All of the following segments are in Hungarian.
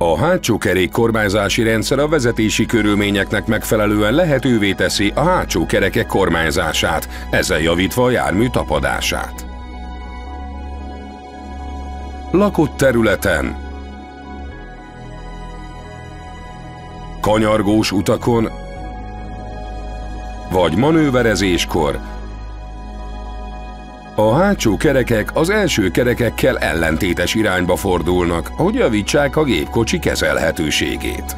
A hátsó kerék kormányzási rendszer a vezetési körülményeknek megfelelően lehetővé teszi a hátsó kerekek kormányzását, ezzel javítva a jármű tapadását. Lakott területen. Kanyargós utakon. Vagy manőverezéskor a hátsó kerekek az első kerekekkel ellentétes irányba fordulnak, hogy javítsák a gépkocsi kezelhetőségét.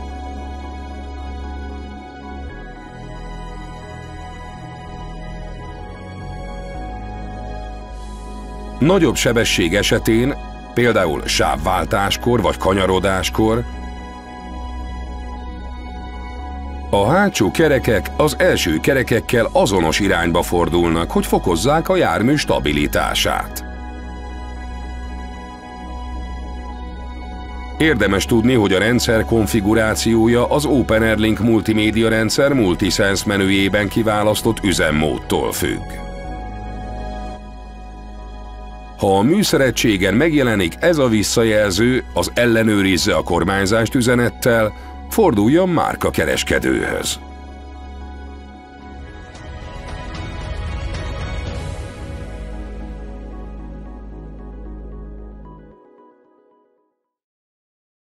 Nagyobb sebesség esetén, például sávváltáskor vagy kanyarodáskor, a hátsó kerekek az első kerekekkel azonos irányba fordulnak, hogy fokozzák a jármű stabilitását. Érdemes tudni, hogy a rendszer konfigurációja az OpenAirLink multimédia rendszer Multisense menüjében kiválasztott üzemmódtól függ. Ha a műszeregységen megjelenik ez a visszajelző, az ellenőrizze a kormányzást üzenettel, forduljon márka kereskedőhöz.